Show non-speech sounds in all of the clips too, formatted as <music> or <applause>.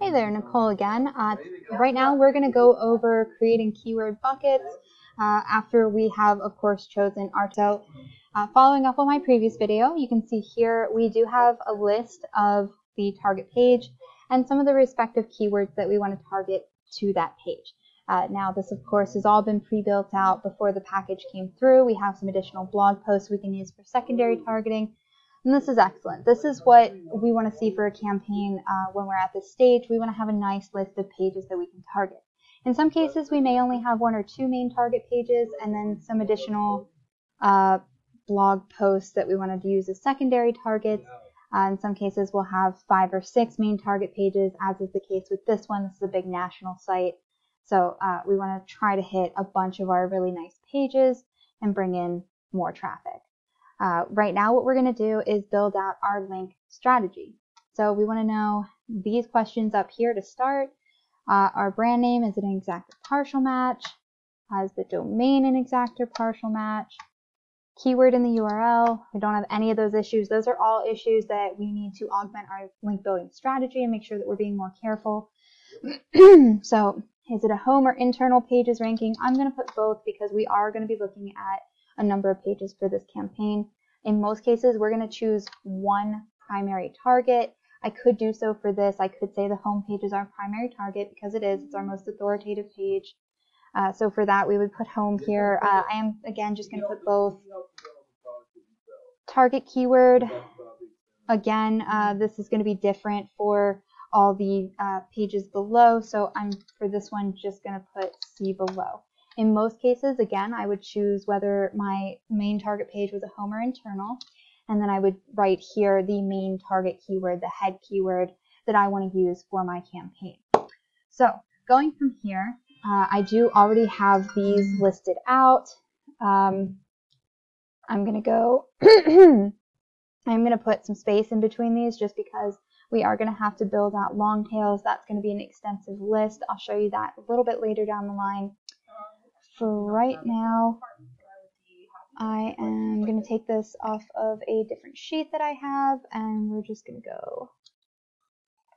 Hey there, Nicole again. Uh, right now we're going to go over creating keyword buckets uh, after we have, of course, chosen our. Uh, following up on my previous video, you can see here we do have a list of the target page and some of the respective keywords that we want to target to that page. Uh, now this of course has all been pre-built out before the package came through. We have some additional blog posts we can use for secondary targeting and this is excellent. This is what we want to see for a campaign uh, when we're at this stage. We want to have a nice list of pages that we can target. In some cases, we may only have one or two main target pages and then some additional uh, blog posts that we want to use as secondary targets. Uh, in some cases, we'll have five or six main target pages, as is the case with this one. This is a big national site. So uh, we want to try to hit a bunch of our really nice pages and bring in more traffic. Uh, right now, what we're going to do is build out our link strategy. So we want to know these questions up here to start. Uh, our brand name, is it an exact or partial match? Is the domain an exact or partial match? Keyword in the URL, we don't have any of those issues. Those are all issues that we need to augment our link building strategy and make sure that we're being more careful. <clears throat> so is it a home or internal pages ranking? I'm going to put both because we are going to be looking at a number of pages for this campaign. In most cases, we're going to choose one primary target. I could do so for this. I could say the home page is our primary target because it is. It's our most authoritative page. Uh, so for that, we would put home here. Uh, I am, again, just going to put both target keyword. Again, uh, this is going to be different for all the uh, pages below. So I'm, for this one, just going to put see below. In most cases, again, I would choose whether my main target page was a home or internal, and then I would write here the main target keyword, the head keyword that I want to use for my campaign. So going from here, uh, I do already have these listed out. Um, I'm going to go, <clears throat> I'm going to put some space in between these just because we are going to have to build out long tails. That's going to be an extensive list. I'll show you that a little bit later down the line for right now, I am going to take this off of a different sheet that I have, and we're just going to go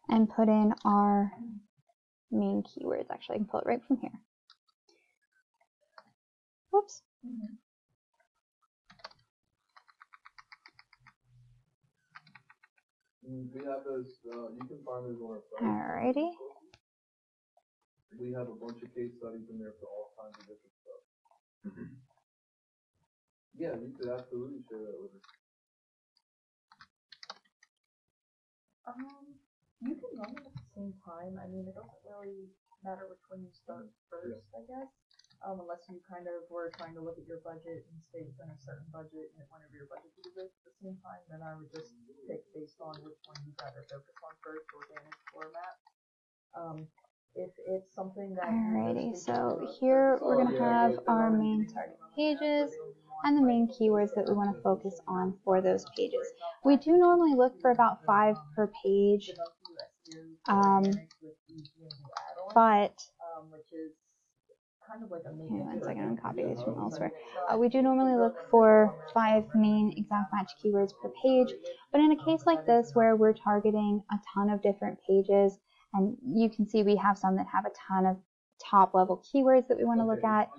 and put in our main keywords. Actually, I can pull it right from here. Whoops. We have this, uh, you can find this on our site. Alrighty. We have a bunch of case studies in there for all kinds of different stuff. Yeah, you could absolutely share that with us. Um, you can run them at the same time. I mean, it doesn't really matter which one you start first, I guess. Um, unless you kind of were trying to look at your budget and stay within a certain budget and whenever your budget is at the same time, then I would just pick based on which one you'd rather focus on first, organic or map. Um, if it's something that Alrighty, so here we're going to have our main target pages and the main keywords that we want to focus on for those pages. We do normally look for about five per page, um, but kind of like a Hang on one second, I'm copying these from elsewhere. Uh, we do normally look for five main exact match keywords per page, but in a case like this where we're targeting a ton of different pages, and you can see we have some that have a ton of top level keywords that we want to look at.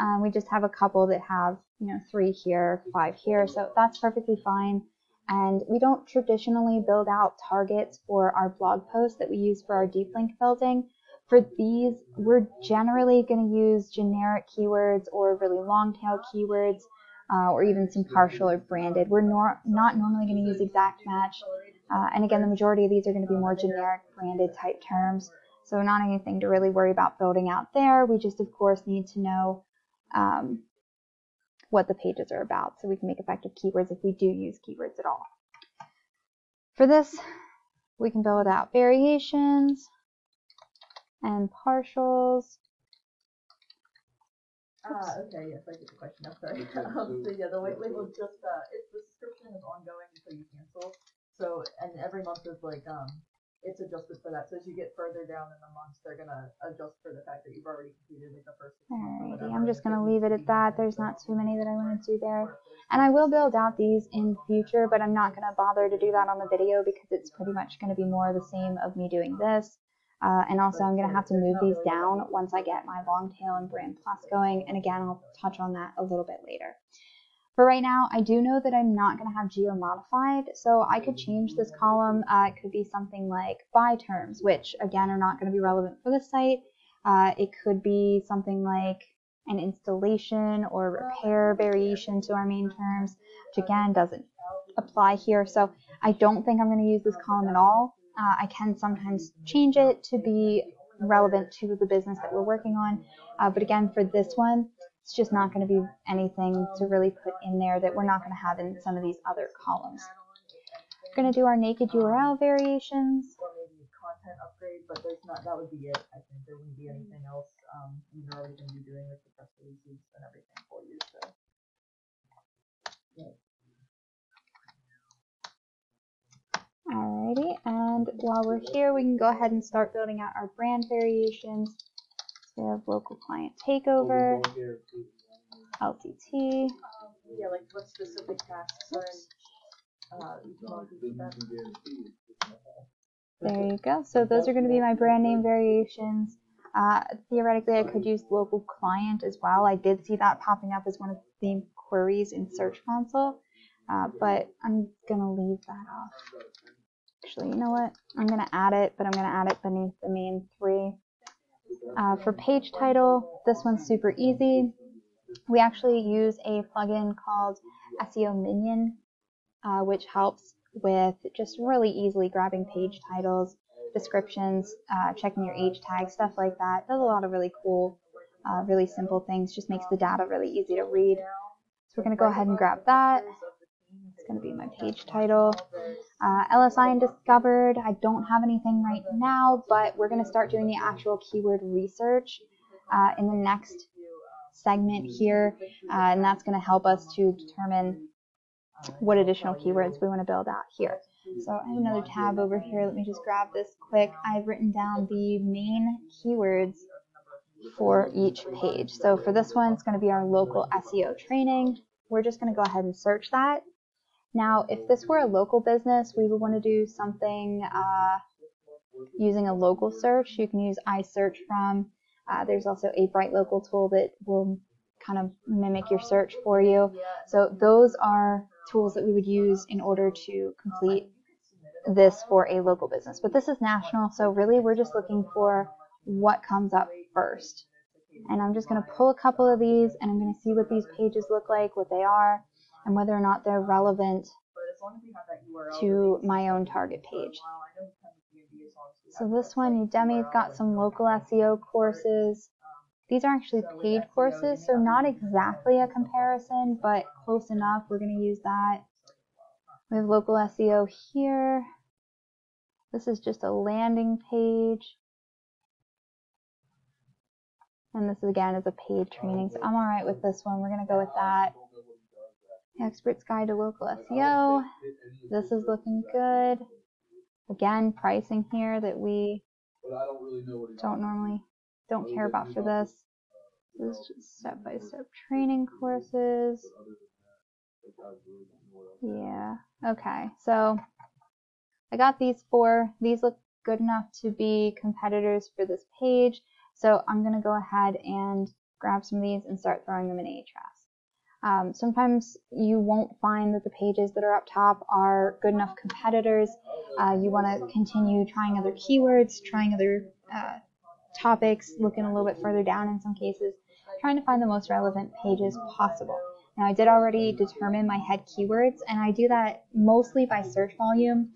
Um, we just have a couple that have, you know, three here, five here, so that's perfectly fine. And we don't traditionally build out targets for our blog posts that we use for our deep link building. For these, we're generally going to use generic keywords or really long tail keywords, uh, or even some partial or branded. We're nor not normally going to use exact match. Uh, and again, the majority of these are going to be more generic branded type terms. So not anything to really worry about building out there. We just, of course, need to know um, what the pages are about so we can make effective keywords if we do use keywords at all. For this, we can build out variations and partials. Ah, okay, yes, I get the question, I'm sorry. Um, <laughs> so yeah, the white label just, uh, it's, the subscription is ongoing until you cancel. So, and every month is like, um, it's adjusted for that. So as you get further down in the months, they're gonna adjust for the fact that you've already completed like the first Alrighty. I'm just going to leave it at that. There's not too many that I want to do there. or if there's And I will build out these in future, but I'm not going to bother to do that on the video because it's pretty much going to be more of the same of me doing this. Uh, and also I'm going to have to move these down once I get my long tail and brand plus going. And again, I'll touch on that a little bit later. For right now, I do know that I'm not going to have geo modified, so I could change this column. Uh, it could be something like buy terms, which again are not going to be relevant for this site. Uh, it could be something like an installation or repair variation to our main terms, which again doesn't apply here. So I don't think I'm going to use this column at all. Uh, I can sometimes change it to be relevant to the business that we're working on. Uh, but again, for this one, it's just not going to be anything to really put in there that we're not going to have in some of these other columns. We're going to do our naked URL variations. Or maybe content upgrade, but there's not, that would be it, I think, there wouldn't be anything else, um, you're already gonna be doing with the press releases and everything for you, so. Alrighty, and while we're here, we can go ahead and start building out our brand variations. So we have local client takeover, LCT. Yeah, like what specific tasks are in, uh, you can always do that. There you go. So those are going to be my brand name variations. Uh, theoretically, I could use local client as well. I did see that popping up as one of the queries in Search Console, uh, but I'm going to leave that off. Actually, you know what? I'm going to add it, but I'm going to add it beneath the main three. Uh, for page title, this one's super easy. We actually use a plugin called SEO Minion, uh, which helps with just really easily grabbing page titles, descriptions, uh, checking your H tag, stuff like that. Does a lot of really cool, uh, really simple things. Just makes the data really easy to read. So we're going to go ahead and grab that. Going to be my page title. Uh, LSI and Discovered, I don't have anything right now, but we're going to start doing the actual keyword research uh, in the next segment here, uh, and that's going to help us to determine what additional keywords we want to build out here. So I have another tab over here. Let me just grab this quick. I've written down the main keywords for each page. So for this one, it's going to be our local SEO training. We're just going to go ahead and search that. Now, if this were a local business, we would want to do something uh, using a local search. You can use iSearch from. Uh, there's also a Bright Local tool that will kind of mimic your search for you. So those are tools that we would use in order to complete this for a local business. But this is national, so really we're just looking for what comes up first. And I'm just going to pull a couple of these and I'm going to see what these pages look like, what they are, and whether or not they're relevant to my own target page. So this one, Udemy's got some local SEO courses. These are actually paid courses, so not exactly a comparison, but close enough. We're going to use that. We have local SEO here. This is just a landing page. And this again is a paid training, so I'm all right with this one. We're going to go with that. Expert's Guide to Local SEO. This is looking good. Again, pricing here that we don't normally don't care about for this. This is just step-by-step training courses. Yeah, okay. So I got these four. These look good enough to be competitors for this page. So I'm going to go ahead and grab some of these and start throwing them in Ahrefs. Um, sometimes you won't find that the pages that are up top are good enough competitors. Uh, you want to continue trying other keywords, trying other uh, topics, looking a little bit further down in some cases, trying to find the most relevant pages possible. Now, I did already determine my head keywords, and I do that mostly by search volume.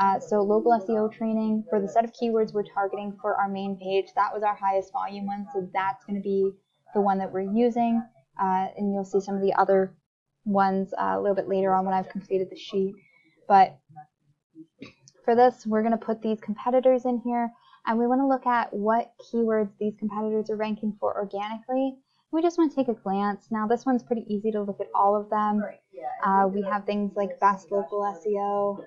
Uh, so local SEO training for the set of keywords we're targeting for our main page, that was our highest volume one, so that's going to be the one that we're using. Uh, and you'll see some of the other ones uh, a little bit later on when I've completed the sheet. But for this, we're going to put these competitors in here, and we want to look at what keywords these competitors are ranking for organically. We just want to take a glance. Now, this one's pretty easy to look at all of them. Uh, we have things like best local SEO,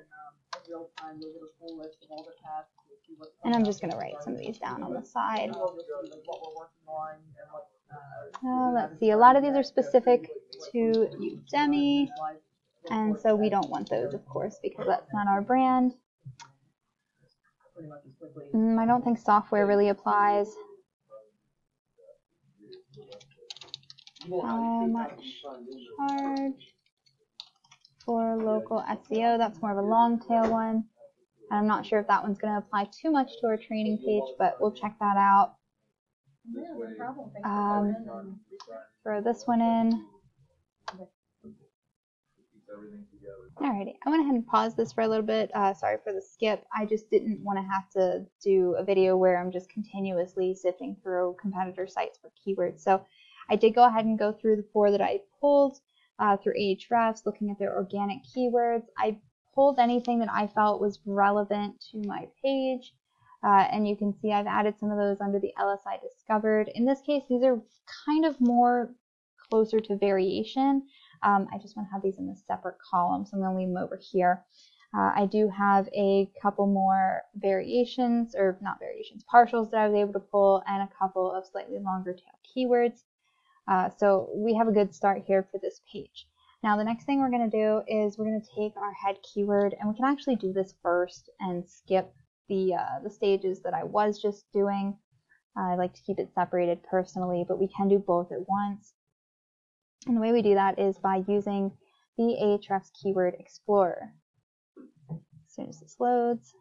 and I'm just going to write some of these down on the side. Uh, let's see, a lot of these are specific to Udemy, and so we don't want those, of course, because that's not our brand. Mm, I don't think software really applies. How much charge for local SEO? That's more of a long tail one. I'm not sure if that one's going to apply too much to our training page, but we'll check that out. Yeah, no problem. Thanks for Um, calling in and Throw this one in. Keeps everything together. Alrighty, I went ahead and paused this for a little bit. Uh, sorry for the skip. I just didn't want to have to do a video where I'm just continuously sifting through competitor sites for keywords. So I did go ahead and go through the four that I pulled uh, through Ahrefs, looking at their organic keywords. I pulled anything that I felt was relevant to my page. Uh, and you can see I've added some of those under the LSI discovered. In this case, these are kind of more closer to variation. Um, I just want to have these in a separate column, so I'm going to leave them over here. Uh, I do have a couple more variations, or not variations, partials that I was able to pull, and a couple of slightly longer tail keywords. Uh, so we have a good start here for this page. Now the next thing we're going to do is we're going to take our head keyword, and we can actually do this first and skip the, uh, the stages that I was just doing. I like to keep it separated personally, but we can do both at once. And the way we do that is by using the Ahrefs Keyword Explorer. As soon as this loads.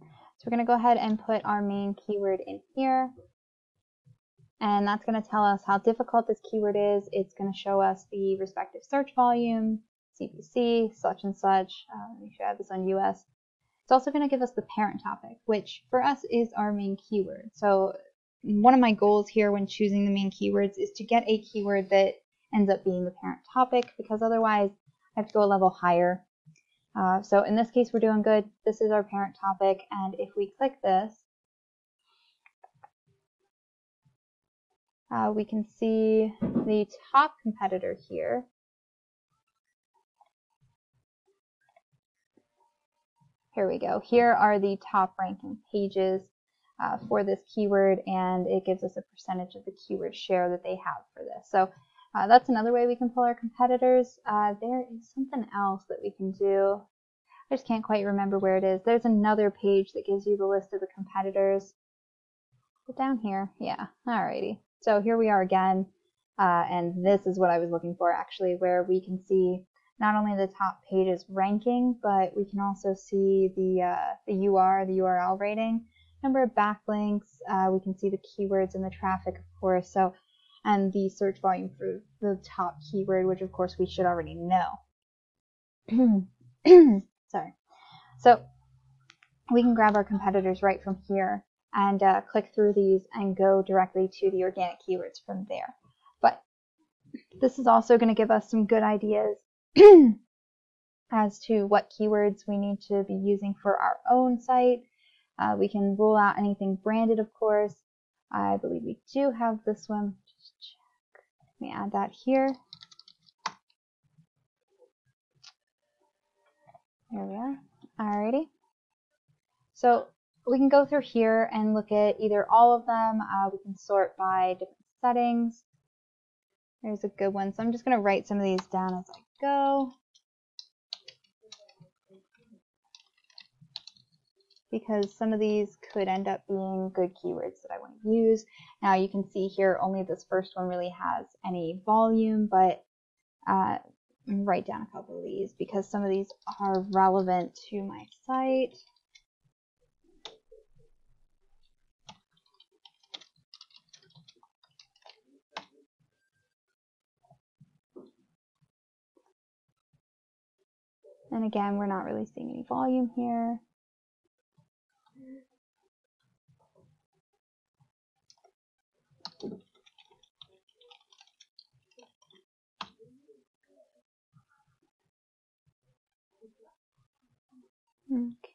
So we're going to go ahead and put our main keyword in here. And that's going to tell us how difficult this keyword is. It's going to show us the respective search volume, CPC, such and such. Uh, make sure I have this on US. It's also going to give us the parent topic, which for us is our main keyword. So one of my goals here when choosing the main keywords is to get a keyword that ends up being the parent topic because otherwise I have to go a level higher. Uh, so in this case, we're doing good. This is our parent topic. And if we click this, uh, we can see the top competitor here. Here we go. Here are the top ranking pages uh, for this keyword, and it gives us a percentage of the keyword share that they have for this. So uh, that's another way we can pull our competitors. Uh, there is something else that we can do. I just can't quite remember where it is. There's another page that gives you the list of the competitors. Put down here. Yeah, alrighty. So here we are again, uh, and this is what I was looking for actually, where we can see not only the top pages ranking, but we can also see the uh, the UR, the URL rating, number of backlinks. Uh, we can see the keywords and the traffic, of course. So, and the search volume for the top keyword, which of course we should already know. <clears throat> Sorry. So we can grab our competitors right from here and uh, click through these and go directly to the organic keywords from there. But this is also going to give us some good ideas <clears throat> as to what keywords we need to be using for our own site. Uh, we can rule out anything branded, of course. I believe we do have this one. Just check. Let me add that here. There we are. Alrighty. So we can go through here and look at either all of them. Uh, we can sort by different settings. There's a good one. So I'm just going to write some of these down as I go. Because some of these could end up being good keywords that I want to use. Now you can see here only this first one really has any volume, but uh, write down a couple of these because some of these are relevant to my site. And again, we're not really seeing any volume here. Okay.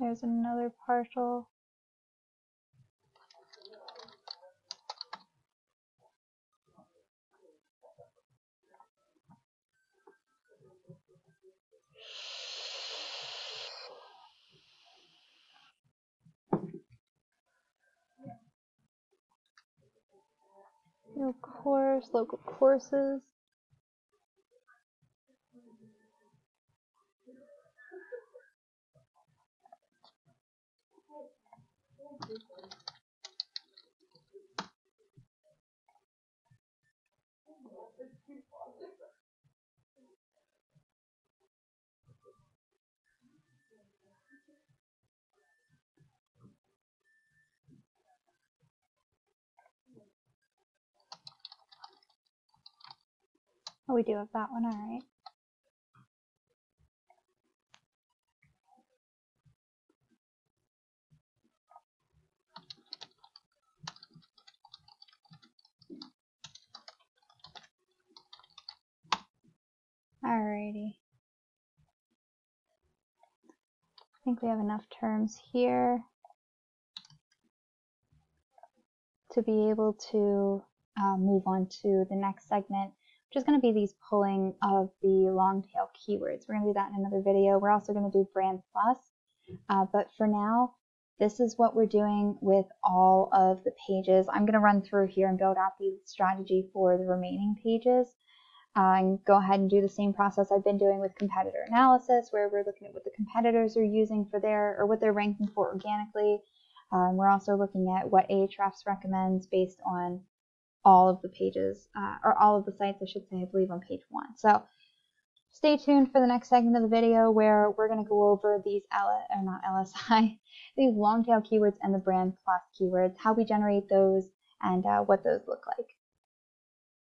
There's another partial. No course, local courses. Oh, we do have that one, alright. Alrighty. I think we have enough terms here to be able to uh, move on to the next segment, which is going to be these pulling of the long tail keywords. We're going to do that in another video. We're also going to do brand plus, uh, but for now, this is what we're doing with all of the pages. I'm going to run through here and build out the strategy for the remaining pages uh, and go ahead and do the same process I've been doing with competitor analysis, where we're looking at what the competitors are using for their, or what they're ranking for organically. Um, we're also looking at what Ahrefs recommends based on all of the pages, uh, or all of the sites, I should say, I believe on page one. So stay tuned for the next segment of the video where we're going to go over these L, or not LSI, <laughs> these long tail keywords and the brand plus keywords, how we generate those, and uh, what those look like.